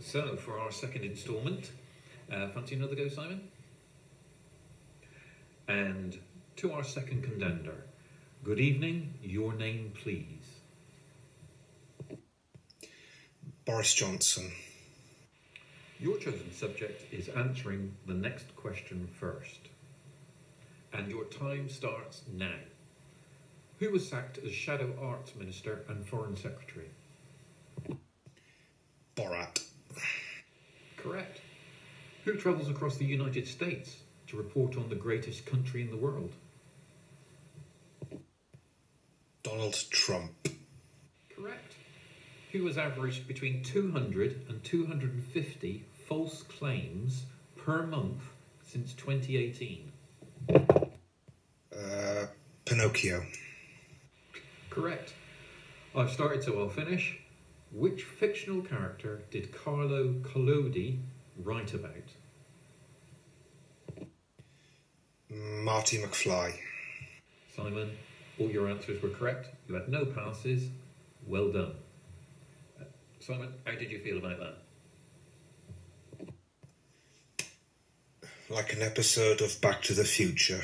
So, for our second instalment, uh, fancy another go, Simon? And to our second contender, good evening, your name, please. Boris Johnson. Your chosen subject is answering the next question first. And your time starts now. Who was sacked as Shadow Arts Minister and Foreign Secretary? Borat. Who travels across the United States to report on the greatest country in the world? Donald Trump. Correct. Who has averaged between 200 and 250 false claims per month since 2018? Uh, Pinocchio. Correct. I've started, so I'll finish. Which fictional character did Carlo Collodi write about? Marty McFly. Simon, all your answers were correct. You had no passes. Well done. Uh, Simon, how did you feel about that? Like an episode of Back to the Future.